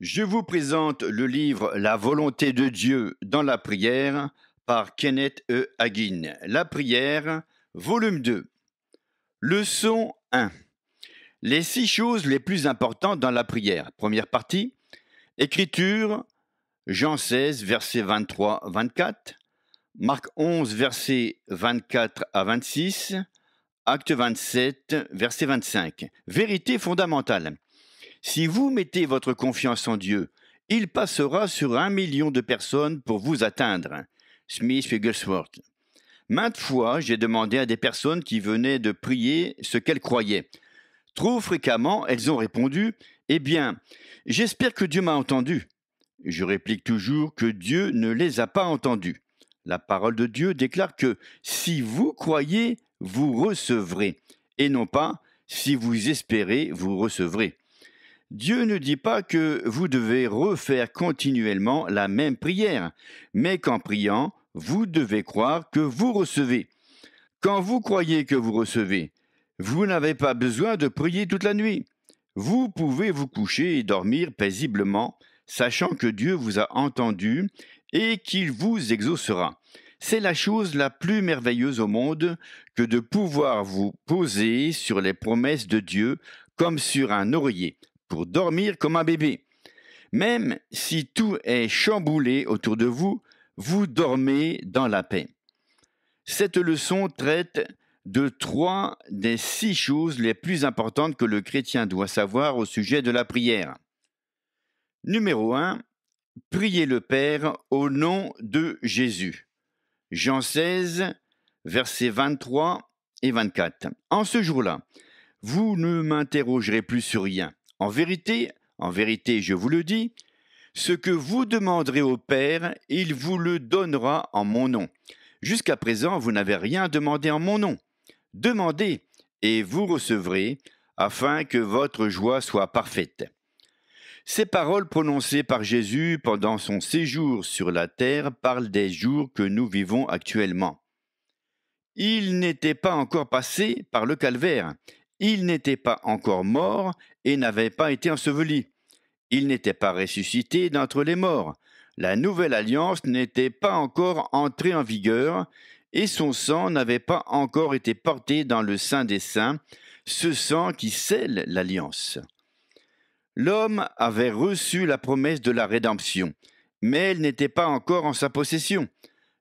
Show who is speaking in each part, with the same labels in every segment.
Speaker 1: Je vous présente le livre La volonté de Dieu dans la prière par Kenneth E. Hagin. La prière, volume 2. Leçon 1. Les six choses les plus importantes dans la prière. Première partie. Écriture, Jean 16, versets 23-24. Marc 11, versets 24 à 26. Acte 27, verset 25. Vérité fondamentale. Si vous mettez votre confiance en Dieu, il passera sur un million de personnes pour vous atteindre. Smith Wigglesworth. Maintes fois, j'ai demandé à des personnes qui venaient de prier ce qu'elles croyaient. Trop fréquemment, elles ont répondu Eh bien, j'espère que Dieu m'a entendu. Je réplique toujours que Dieu ne les a pas entendus. La parole de Dieu déclare que si vous croyez, vous recevrez, et non pas si vous espérez, vous recevrez. Dieu ne dit pas que vous devez refaire continuellement la même prière, mais qu'en priant, vous devez croire que vous recevez. Quand vous croyez que vous recevez, vous n'avez pas besoin de prier toute la nuit. Vous pouvez vous coucher et dormir paisiblement, sachant que Dieu vous a entendu et qu'il vous exaucera. C'est la chose la plus merveilleuse au monde que de pouvoir vous poser sur les promesses de Dieu comme sur un oreiller, pour dormir comme un bébé. Même si tout est chamboulé autour de vous, vous dormez dans la paix. Cette leçon traite de trois des six choses les plus importantes que le chrétien doit savoir au sujet de la prière. Numéro 1. Priez le Père au nom de Jésus. Jean 16, versets 23 et 24. En ce jour-là, vous ne m'interrogerez plus sur rien. En vérité, en vérité, je vous le dis, ce que vous demanderez au Père, il vous le donnera en mon nom. Jusqu'à présent, vous n'avez rien demandé en mon nom. Demandez, et vous recevrez, afin que votre joie soit parfaite. Ces paroles prononcées par Jésus pendant son séjour sur la terre parlent des jours que nous vivons actuellement. Il n'était pas encore passé par le calvaire, il n'était pas encore mort et n'avait pas été enseveli. Il n'était pas ressuscité d'entre les morts. La nouvelle alliance n'était pas encore entrée en vigueur et son sang n'avait pas encore été porté dans le sein des saints, ce sang qui scelle l'alliance. L'homme avait reçu la promesse de la rédemption, mais elle n'était pas encore en sa possession.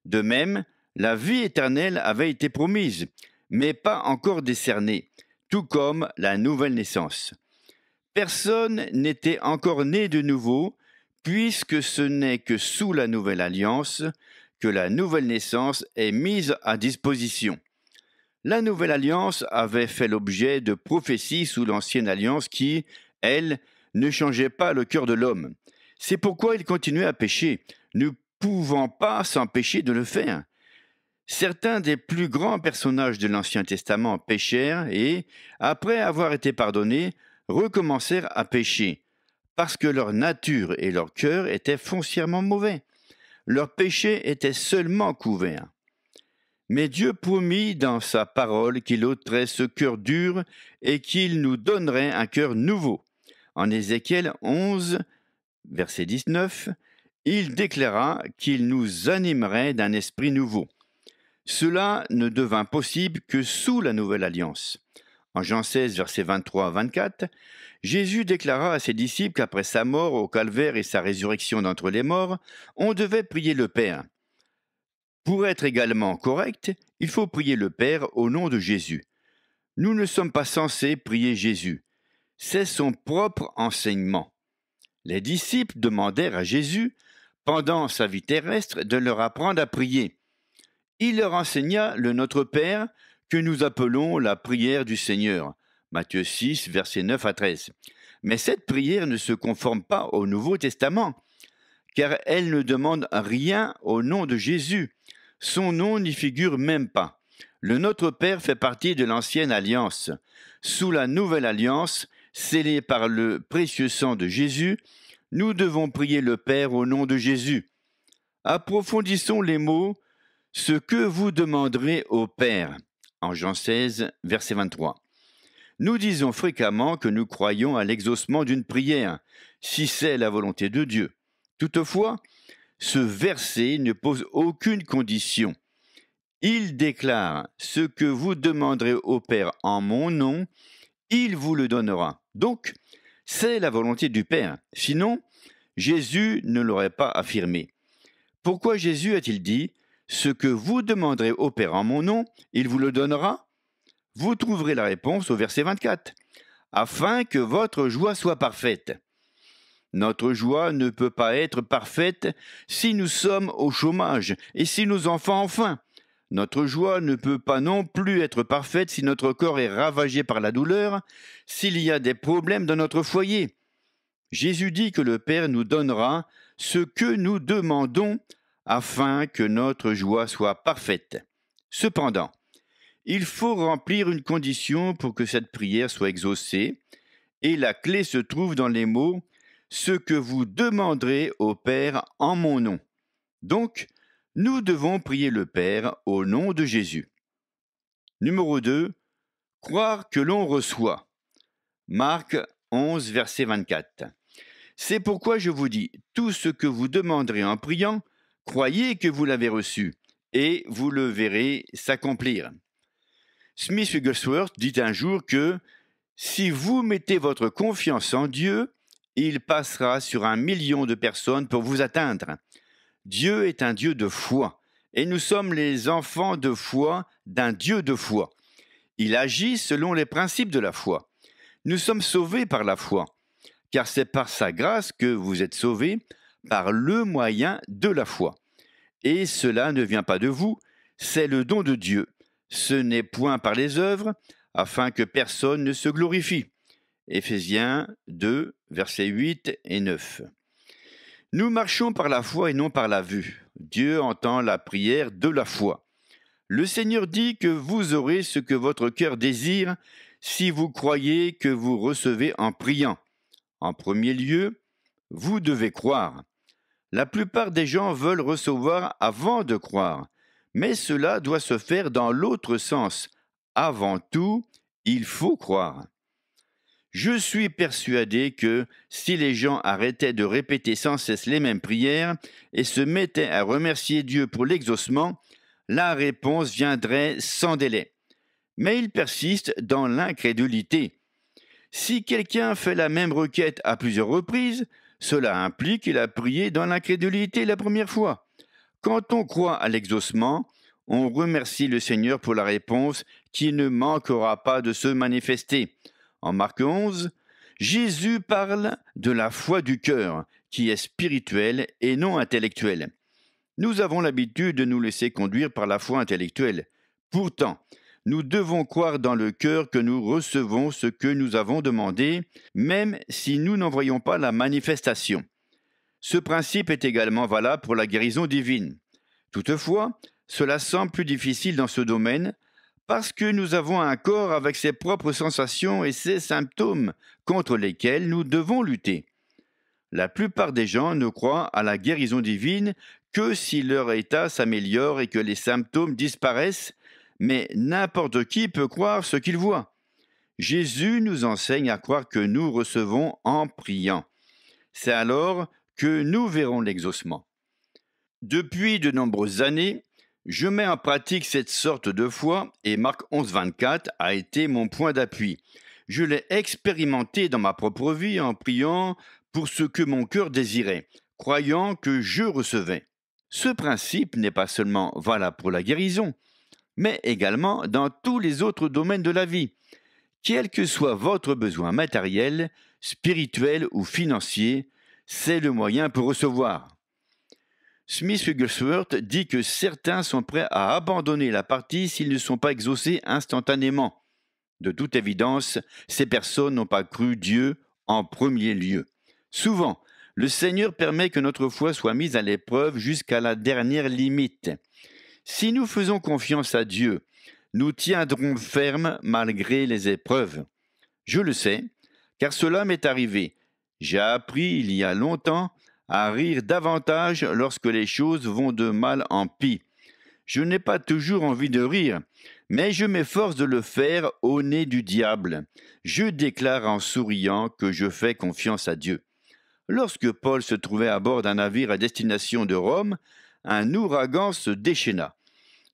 Speaker 1: De même, la vie éternelle avait été promise, mais pas encore décernée tout comme la nouvelle naissance. Personne n'était encore né de nouveau, puisque ce n'est que sous la nouvelle alliance que la nouvelle naissance est mise à disposition. La nouvelle alliance avait fait l'objet de prophéties sous l'ancienne alliance qui, elle, ne changeait pas le cœur de l'homme. C'est pourquoi il continuait à pécher, ne pouvant pas s'empêcher de le faire. Certains des plus grands personnages de l'Ancien Testament péchèrent et, après avoir été pardonnés, recommencèrent à pécher, parce que leur nature et leur cœur étaient foncièrement mauvais. Leur péché était seulement couvert. Mais Dieu promit dans sa parole qu'il ôterait ce cœur dur et qu'il nous donnerait un cœur nouveau. En Ézéchiel 11, verset 19, il déclara qu'il nous animerait d'un esprit nouveau. Cela ne devint possible que sous la nouvelle alliance. En Jean 16, versets 23 à 24, Jésus déclara à ses disciples qu'après sa mort au calvaire et sa résurrection d'entre les morts, on devait prier le Père. Pour être également correct, il faut prier le Père au nom de Jésus. Nous ne sommes pas censés prier Jésus. C'est son propre enseignement. Les disciples demandèrent à Jésus, pendant sa vie terrestre, de leur apprendre à prier il leur enseigna le Notre Père que nous appelons la prière du Seigneur. Matthieu 6, versets 9 à 13. Mais cette prière ne se conforme pas au Nouveau Testament, car elle ne demande rien au nom de Jésus. Son nom n'y figure même pas. Le Notre Père fait partie de l'ancienne alliance. Sous la nouvelle alliance, scellée par le précieux sang de Jésus, nous devons prier le Père au nom de Jésus. Approfondissons les mots ce que vous demanderez au Père. Jean 16, verset 23. Nous disons fréquemment que nous croyons à l'exaucement d'une prière. si c'est la volonté de Dieu. Toutefois, ce verset ne pose aucune condition. Il déclare Ce que vous demanderez au Père en mon nom, il vous le donnera. Donc, c'est la volonté du Père. Sinon, Jésus ne l'aurait pas affirmé. Pourquoi Jésus a-t-il dit Ce que vous demanderez au Père en mon nom, il vous le donnera Vous trouverez la réponse au verset 24. Afin que votre joie soit parfaite. Notre joie ne peut pas être parfaite si nous sommes au chômage et si nos enfants ont faim. Notre joie ne peut pas non plus être parfaite si notre corps est ravagé par la douleur, s'il y a des problèmes dans notre foyer. Jésus dit que le Père nous donnera ce que nous demandons afin que notre joie soit parfaite. Cependant, il faut remplir une condition pour que cette prière soit exaucée, et la clé se trouve dans les mots ce que vous demanderez au Père en mon nom. Donc, nous devons prier le Père au nom de Jésus. Numéro 2. Croire que l'on reçoit. Marc 11, verset 24. C'est pourquoi je vous dis, tout ce que vous demanderez en priant, croyez que vous l'avez reçu, et vous le verrez s'accomplir. Smith Wigglesworth dit un jour que si vous mettez votre confiance en Dieu, il passera sur un million de personnes pour vous atteindre. Dieu est un Dieu de foi, et nous sommes les enfants de foi d'un Dieu de foi. Il agit selon les principes de la foi. Nous sommes sauvés par la foi, car c'est par sa grâce que vous êtes sauvés, par le moyen de la foi. Et cela ne vient pas de vous, c'est le don de Dieu. Ce n'est point par les œuvres, afin que personne ne se glorifie. Éphésiens 2, versets 8 et 9. Nous marchons par la foi et non par la vue. Dieu entend la prière de la foi. Le Seigneur dit que vous aurez ce que votre cœur désire si vous croyez que vous recevez en priant. En premier lieu, vous devez croire. La plupart des gens veulent recevoir avant de croire, mais cela doit se faire dans l'autre sens. Avant tout, il faut croire. Je suis persuadé que si les gens arrêtaient de répéter sans cesse les mêmes prières et se mettaient à remercier Dieu pour l'exaucement, la réponse viendrait sans délai. Mais ils persistent dans l'incrédulité. Si quelqu'un fait la même requête à plusieurs reprises, cela implique qu'il a prié dans l'incrédulité la première fois. Quand on croit à l'exaucement, on remercie le Seigneur pour la réponse qui ne manquera pas de se manifester. En Marc 11, Jésus parle de la foi du cœur, qui est spirituelle et non intellectuelle. Nous avons l'habitude de nous laisser conduire par la foi intellectuelle. Pourtant, nous devons croire dans le cœur que nous recevons ce que nous avons demandé, même si nous n'en voyons pas la manifestation. Ce principe est également valable pour la guérison divine. Toutefois, cela semble plus difficile dans ce domaine parce que nous avons un corps avec ses propres sensations et ses symptômes contre lesquels nous devons lutter. La plupart des gens ne croient à la guérison divine que si leur état s'améliore et que les symptômes disparaissent, mais n'importe qui peut croire ce qu'il voit. Jésus nous enseigne à croire que nous recevons en priant. C'est alors que nous verrons l'exaucement. Depuis de nombreuses années, je mets en pratique cette sorte de foi et Marc 11, 24 a été mon point d'appui. Je l'ai expérimenté dans ma propre vie en priant pour ce que mon cœur désirait, croyant que je recevais. Ce principe n'est pas seulement valable pour la guérison, mais également dans tous les autres domaines de la vie. Quel que soit votre besoin matériel, spirituel ou financier, c'est le moyen pour recevoir. Smith Wigglesworth dit que certains sont prêts à abandonner la partie s'ils ne sont pas exaucés instantanément. De toute évidence, ces personnes n'ont pas cru Dieu en premier lieu. Souvent, le Seigneur permet que notre foi soit mise à l'épreuve jusqu'à la dernière limite. Si nous faisons confiance à Dieu, nous tiendrons ferme malgré les épreuves. Je le sais, car cela m'est arrivé. J'ai appris il y a longtemps à rire davantage lorsque les choses vont de mal en pis. Je n'ai pas toujours envie de rire, mais je m'efforce de le faire au nez du diable. Je déclare en souriant que je fais confiance à Dieu. Lorsque Paul se trouvait à bord d'un navire à destination de Rome, un ouragan se déchaîna.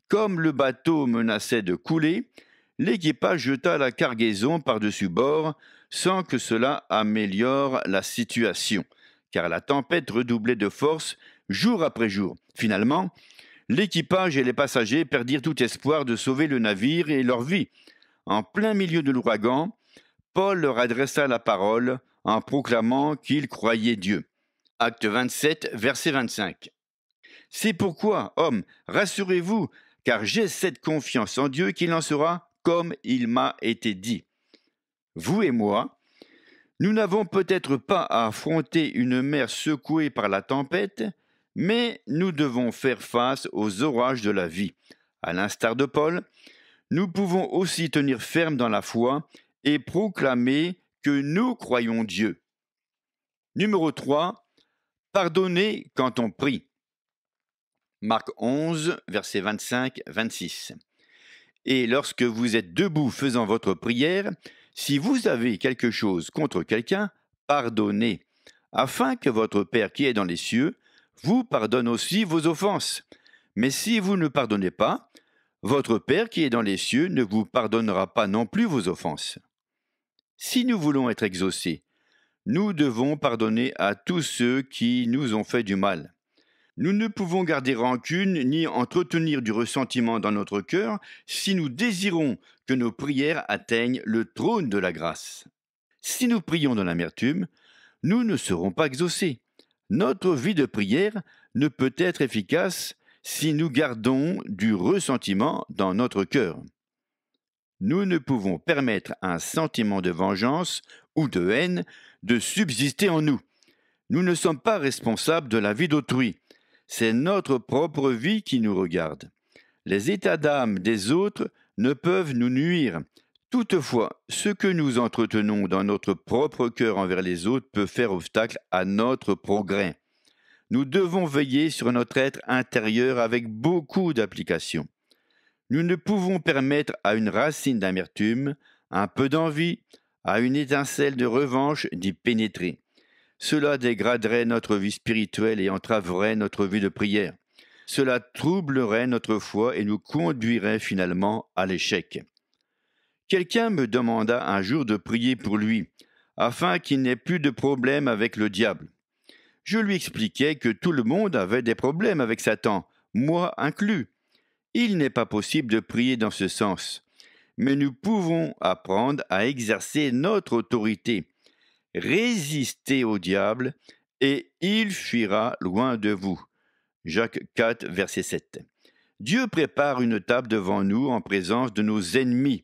Speaker 1: Comme le bateau menaçait de couler, l'équipage jeta la cargaison par-dessus bord sans que cela améliore la situation, car la tempête redoublait de force jour après jour. Finalement, l'équipage et les passagers perdirent tout espoir de sauver le navire et leur vie. En plein milieu de l'ouragan, Paul leur adressa la parole en proclamant qu'il croyait Dieu. Acte 27, verset 25. C'est pourquoi, hommes, rassurez-vous, car j'ai cette confiance en Dieu qu'il en sera comme il m'a été dit. Vous et moi, nous n'avons peut-être pas à affronter une mer secouée par la tempête, mais nous devons faire face aux orages de la vie. À l'instar de Paul, nous pouvons aussi tenir ferme dans la foi et proclamer que nous croyons Dieu. Numéro 3. Pardonnez quand on prie. Marc 11, versets 25-26. Et lorsque vous êtes debout faisant votre prière, si vous avez quelque chose contre quelqu'un, pardonnez, afin que votre Père qui est dans les cieux vous pardonne aussi vos offenses. Mais si vous ne pardonnez pas, votre Père qui est dans les cieux ne vous pardonnera pas non plus vos offenses. Si nous voulons être exaucés, nous devons pardonner à tous ceux qui nous ont fait du mal. Nous ne pouvons garder rancune ni entretenir du ressentiment dans notre cœur si nous désirons que nos prières atteignent le trône de la grâce. Si nous prions dans l'amertume, nous ne serons pas exaucés. Notre vie de prière ne peut être efficace si nous gardons du ressentiment dans notre cœur. Nous ne pouvons permettre un sentiment de vengeance ou de haine de subsister en nous. Nous ne sommes pas responsables de la vie d'autrui. C'est notre propre vie qui nous regarde. Les états d'âme des autres ne peuvent nous nuire. Toutefois, ce que nous entretenons dans notre propre cœur envers les autres peut faire obstacle à notre progrès. Nous devons veiller sur notre être intérieur avec beaucoup d'application. Nous ne pouvons permettre à une racine d'amertume, un peu d'envie, à une étincelle de revanche d'y pénétrer. Cela dégraderait notre vie spirituelle et entraverait notre vie de prière. Cela troublerait notre foi et nous conduirait finalement à l'échec. Quelqu'un me demanda un jour de prier pour lui, afin qu'il n'ait plus de problème avec le diable. Je lui expliquai que tout le monde avait des problèmes avec Satan, moi inclus. Il n'est pas possible de prier dans ce sens, mais nous pouvons apprendre à exercer notre autorité Résistez au diable, et il fuira loin de vous. Jacques 4, verset 7. Dieu prépare une table devant nous en présence de nos ennemis.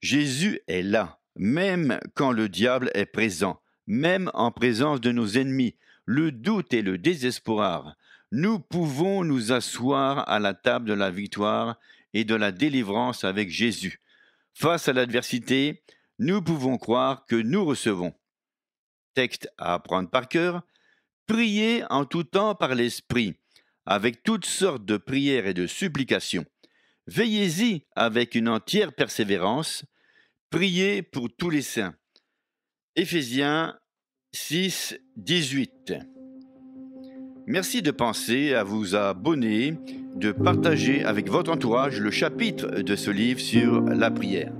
Speaker 1: Jésus est là, même quand le diable est présent, même en présence de nos ennemis, le doute et le désespoir. Nous pouvons nous asseoir à la table de la victoire et de la délivrance avec Jésus. Face à l'adversité, nous pouvons croire que nous recevons texte à apprendre par cœur, priez en tout temps par l'Esprit, avec toutes sortes de prières et de supplications. Veillez-y avec une entière persévérance. Priez pour tous les saints. Éphésiens 6, 18. Merci de penser à vous abonner, de partager avec votre entourage le chapitre de ce livre sur la prière.